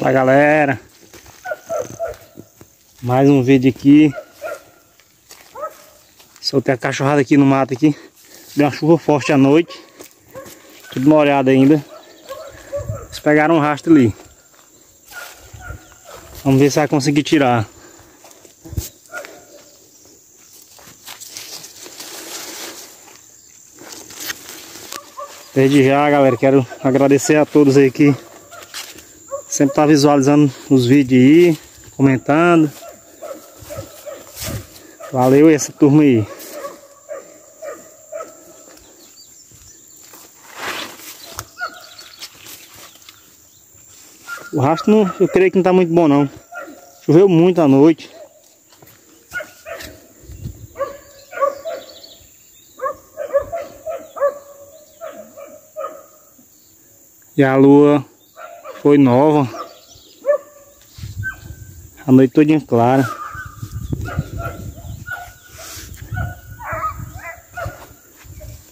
Fala galera. Mais um vídeo aqui. Soltei a cachorrada aqui no mato aqui. Deu uma chuva forte à noite. Tudo molhado ainda. Eles pegaram um rastro ali. Vamos ver se vai conseguir tirar. Desde já galera, quero agradecer a todos aí que Sempre tá visualizando os vídeos aí, comentando. Valeu essa turma aí. O rastro não, eu creio que não tá muito bom não. Choveu muito à noite. E a lua foi nova. A noite toda clara.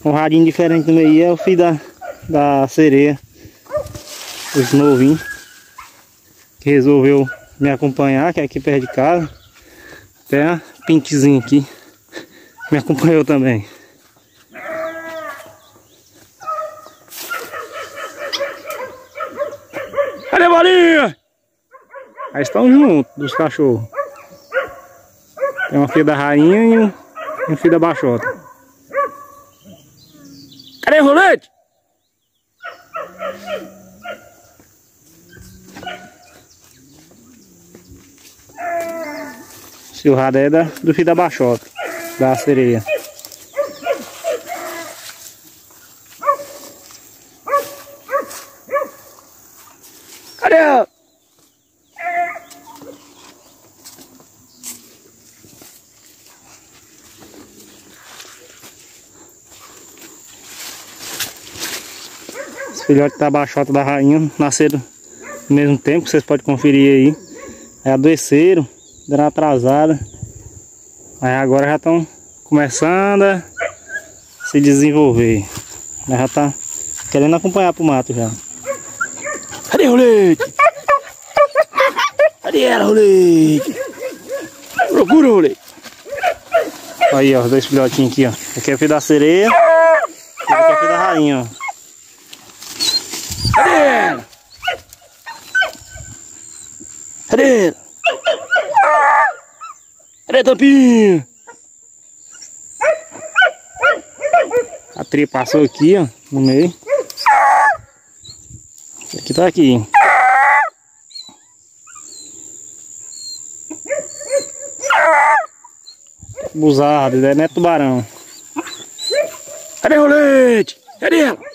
Um radinho diferente no meio é o filho da, da sereia. Os novinhos. Que resolveu me acompanhar, que é aqui perto de casa. Até a pintezinha aqui. Me acompanhou também. Cadê bolinha? Aí estão juntos, dos cachorros. Tem uma filha da rainha e um, um filho da baixota. Cadê o rolete? Silrada é da, do filho da baixota, da sereia. Os filhotes da baixota da rainha nasceram no mesmo tempo, vocês podem conferir aí. Aí adoeceram, deram atrasada. Aí agora já estão começando a se desenvolver. Já tá querendo acompanhar pro mato já. Cadê o leite? Cadê ela, Rolete? Procura, Rolete. Aí, ó, os dois filhotinhos aqui, ó. Aqui é o filho da sereia. E aqui é o filho da rainha, ó. Cadê? Cadê ela? Cadê a tampinha? A tria passou aqui, ó, no meio. Aqui tá aqui. Buzado, né? não é tubarão. Cadê o leite? Cadê ela?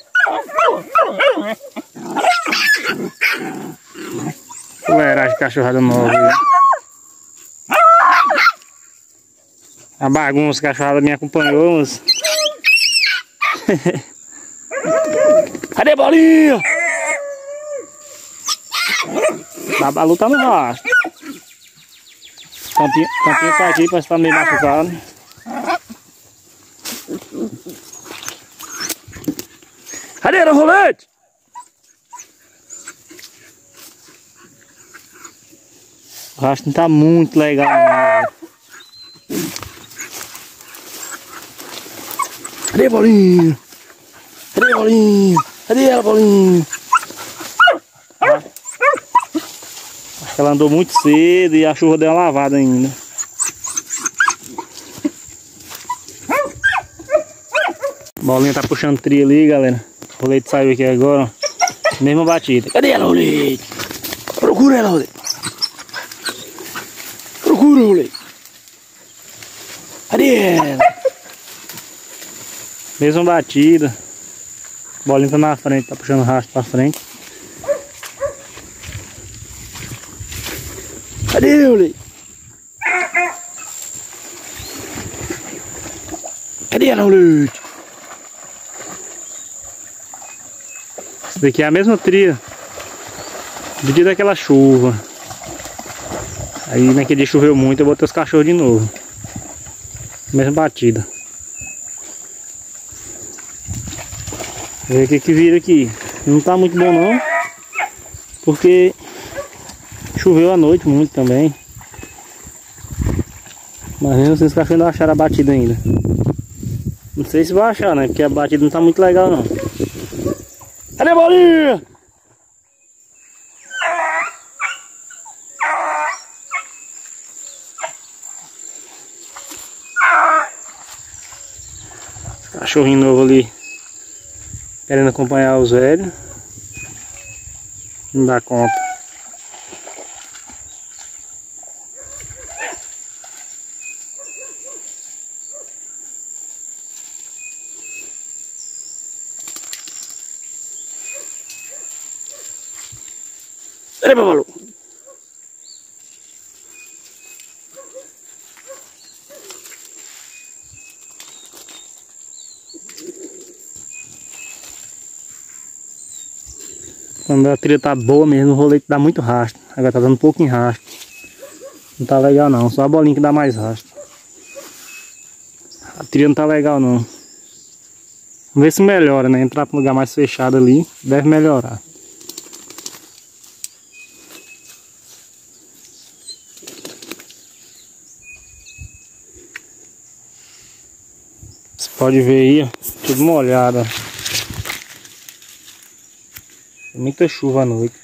Fuleiragem de cachorrada nova. A bagunça, a cachorrada me acompanhou, mas... Cadê bolinha? A Balu tá no rastro. Tampinha, tampinha tá aqui, parece que tá meio machucado. Cadê o rolete? O rastro não tá muito legal. Cadê a bolinha? Cadê a bolinha? Cadê ela, bolinha? Acho que ela andou muito cedo e a chuva deu uma lavada ainda. Bolinha tá puxando trilha ali, galera. O leite saiu aqui agora, ó. Mesma batida. Cadê ela, o leite? Procura ela, o leite. Cadê ela? Mesma batida. Bolinha tá na frente, tá puxando o rastro pra frente. Leite? Cadê ela, o leite? Essa daqui é a mesma tria do dia daquela chuva. Aí naquele dia choveu muito, eu botei os cachorros de novo. Mesma batida. Ver o que que vira aqui. Não tá muito bom não. Porque choveu à noite muito também. Mas mesmo assim os cachorros não acharam a batida ainda. Não sei se vai achar, né? Porque a batida não tá muito legal não. Cadê a bolinha? Cachorrinho novo ali querendo acompanhar os velhos. Não dá conta. Peraí, Babalu. Quando a trilha tá boa mesmo, o rolete dá muito rastro. Agora tá dando um pouco em rastro. Não tá legal não, só a bolinha que dá mais rastro. A trilha não tá legal não. Vamos ver se melhora, né? Entrar para um lugar mais fechado ali, deve melhorar. Você pode ver aí, tudo molhado. Muita chuva à noite.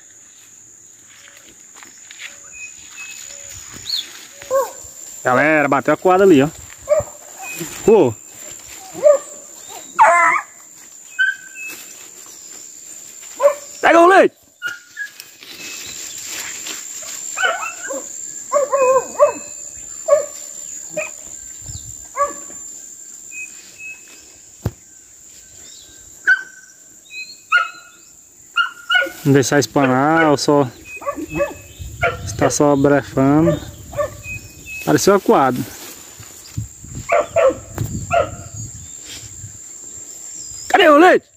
Galera, bateu a quadra ali, ó. Pô. Pega o leite. Não deixar espanar ou só está só brefando. Pareceu acuado. Cadê o leite?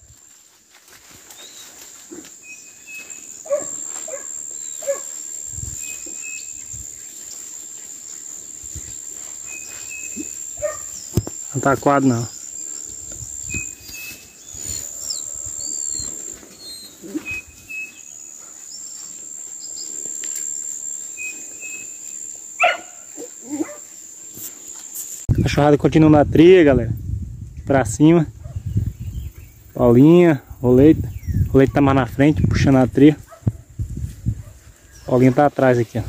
Não tá acuado não. Cachorrada continua na trilha, galera. Pra cima. Paulinha, roleta. Roleta tá mais na frente, puxando a trilha. Paulinha tá atrás aqui, ó.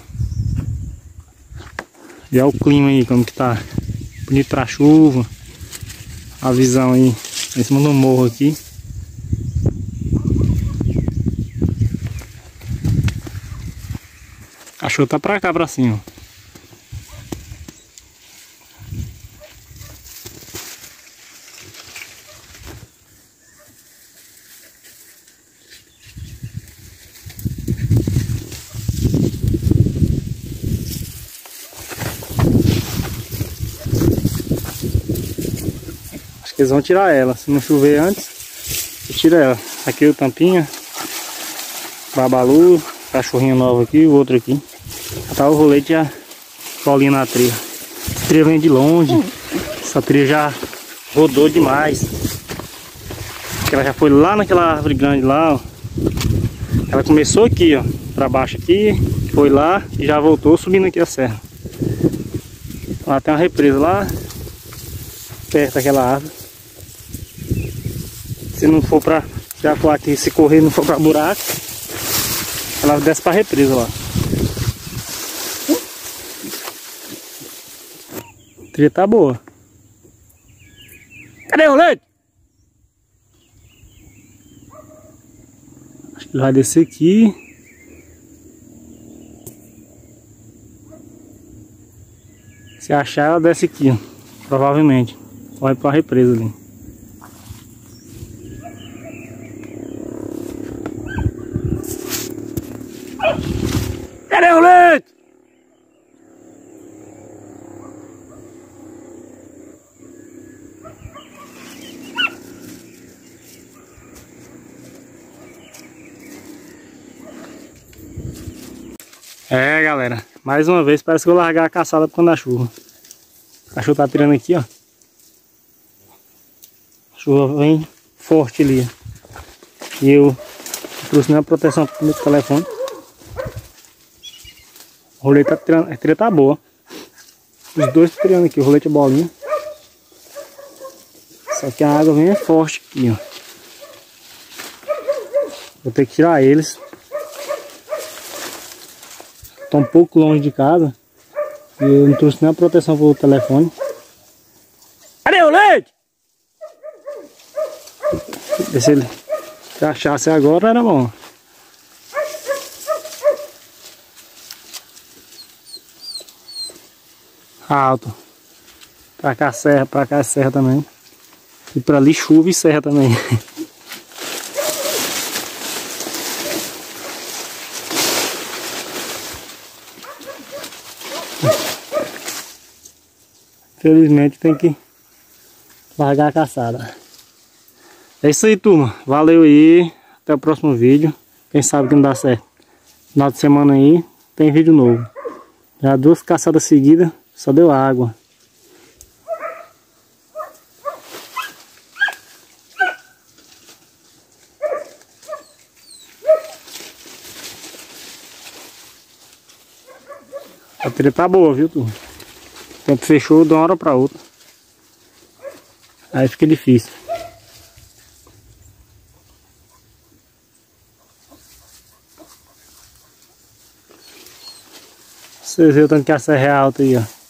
E olha o clima aí, como que tá. Bonito pra chuva. A visão aí. Em cima do morro aqui. Cachorro tá pra cá, pra cima. Acho eles vão tirar ela. Se não chover antes, tira ela. Aqui o tampinha. Babalu. Cachorrinho novo aqui. O outro aqui. Tá o rolete já bolinha na trilha. A trilha vem de longe. Essa trilha já rodou demais. Ela já foi lá naquela árvore grande lá, ó. Ela começou aqui, ó. Pra baixo aqui. Foi lá e já voltou subindo aqui a serra. Lá tem uma represa lá. Perto daquela árvore. Se não for pra já for aqui, se correr não for pra buraco, ela desce pra represa lá. A trilha tá boa. Cadê o leite? Acho que ele vai descer aqui. Se achar, ela desce aqui, provavelmente. Vai pra represa ali. Cadê o leite? É galera, mais uma vez parece que eu largar a caçada por conta da chuva. O cachorro tá tirando aqui, ó. A chuva vem forte ali. E eu trouxe minha proteção pro meu telefone. O rolete tá tirando, a trilha tá boa. Os dois tirando aqui, o rolete é bolinha. Só que a água vem é forte aqui, ó. Vou ter que tirar eles. Tô um pouco longe de casa. E eu não trouxe nem a proteção pro telefone. Cadê o leite? Se ele achasse agora era bom. Alto. Pra cá serra, pra cá serra também. E pra ali chuva e serra também. Felizmente tem que largar a caçada. É isso aí, turma. Valeu aí. Até o próximo vídeo. Quem sabe que não dá certo. Final de semana aí tem vídeo novo. Já duas caçadas seguidas, só deu água. A trilha tá boa, viu, turma? O tempo fechou de uma hora para outra. Aí fica difícil. Vocês viram tanto que a serra é alta aí, ó.